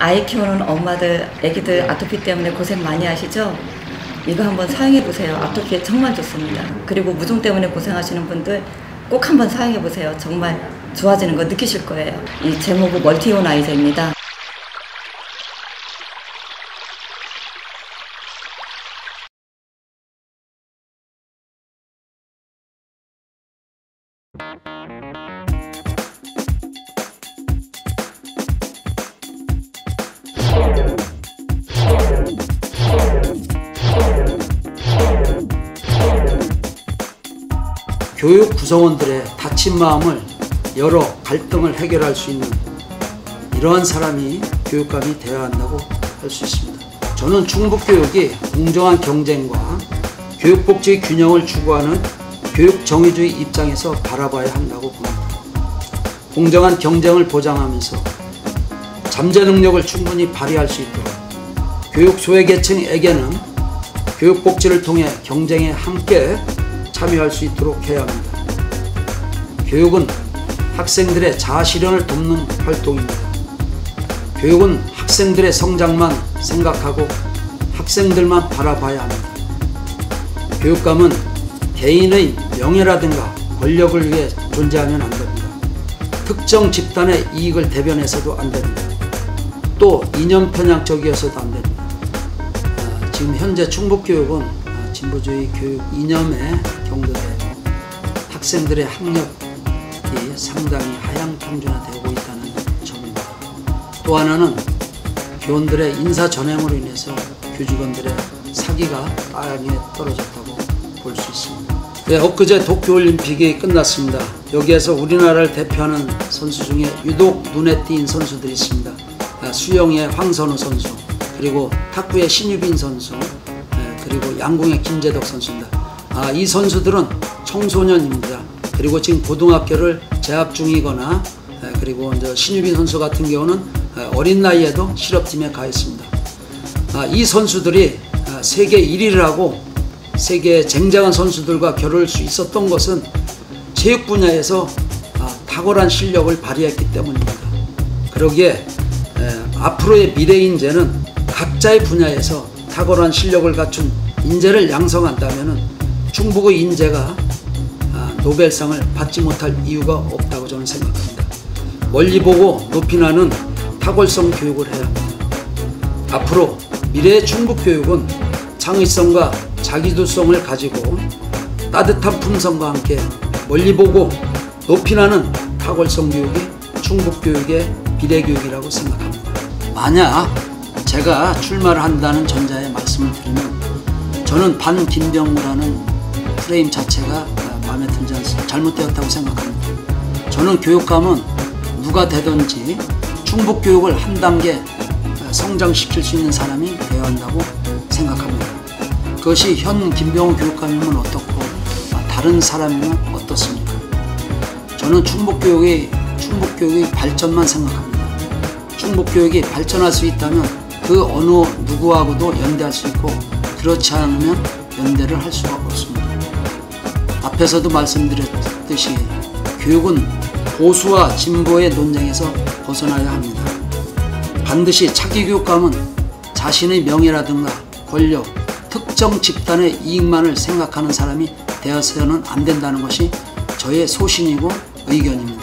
아이 키우는 엄마들, 애기들 아토피 때문에 고생 많이 하시죠? 이거 한번 사용해 보세요. 아토피에 정말 좋습니다. 그리고 무좀 때문에 고생하시는 분들 꼭 한번 사용해 보세요. 정말 좋아지는 거 느끼실 거예요. 이 제목은 멀티온 아이제입니다. 교육 구성원들의 다친 마음을 열어 갈등을 해결할 수 있는 이러한 사람이 교육감이 되어야 한다고 할 수 있습니다. 저는 충북교육이 공정한 경쟁과 교육복지 균형을 추구하는 교육 정의주의 입장에서 바라봐야 한다고 봅니다. 공정한 경쟁을 보장하면서 잠재 능력을 충분히 발휘할 수 있도록 교육 소외계층에게는 교육복지를 통해 경쟁에 함께 참여할 수 있도록 해야 합니다. 교육은 학생들의 자아실현을 돕는 활동입니다. 교육은 학생들의 성장만 생각하고 학생들만 바라봐야 합니다. 교육감은 개인의 명예라든가 권력을 위해 존재하면 안 됩니다. 특정 집단의 이익을 대변해서도 안 됩니다. 또 이념 편향적이어서도 안 됩니다. 아, 지금 현재 충북교육은 아, 진보주의 교육 이념에 경도되고 학생들의 학력이 상당히 하향 평준화되고 있다는 점입니다. 또 하나는 교원들의 인사 전횡으로 인해서 교직원들의 사기가 땅에 떨어졌다고 볼 수 있습니다. 네, 엊그제 도쿄올림픽이 끝났습니다. 여기에서 우리나라를 대표하는 선수 중에 유독 눈에 띈 선수들이 있습니다. 아, 수영의 황선우 선수, 그리고 탁구의 신유빈 선수, 네, 그리고 양궁의 김재덕 선수입니다. 아, 이 선수들은 청소년입니다. 그리고 지금 고등학교를 재학 중이거나 에, 그리고 이제 신유빈 선수 같은 경우는 에, 어린 나이에도 실업팀에 가 있습니다. 아, 이 선수들이 아, 세계 1위를 하고 세계 쟁쟁한 선수들과 겨룰 수 있었던 것은 체육 분야에서 아, 탁월한 실력을 발휘했기 때문입니다. 그러기에 에, 앞으로의 미래 인재는 각자의 분야에서 탁월한 실력을 갖춘 인재를 양성한다면 충북의 인재가 아, 노벨상을 받지 못할 이유가 없다고 저는 생각합니다. 멀리 보고 높이 나는 탁월성 교육을 해야 합니다. 앞으로 미래의 충북 교육은 창의성과 자기주성을 가지고 따뜻한 품성과 함께 멀리 보고 높이 나는 탁월성 교육이 충북 교육의 비례 교육이라고 생각합니다. 만약 제가 출마를 한다는 전자의 말씀을 드리면 저는 반 김병우라는 프레임 자체가 마음에 들지 않습니다. 잘못되었다고 생각합니다. 저는 교육감은 누가 되든지 충북 교육을 한 단계 성장시킬 수 있는 사람이 되어야 한다고 생각합니다. 그것이 현 김병호 교육감이면 어떻고 다른 사람이면 어떻습니까? 저는 충북 교육의 충북 교육의 발전만 생각합니다. 충북 교육이 발전할 수 있다면 그 어느 누구하고도 연대할 수 있고 그렇지 않으면 연대를 할 수가 없습니다. 앞에서도 말씀드렸듯이 교육은 보수와 진보의 논쟁에서 벗어나야 합니다. 반드시 차기 교육감은 자신의 명예라든가 권력, 특정 집단의 이익만을 생각하는 사람이 되어서는 안 된다는 것이 저의 소신이고 의견입니다.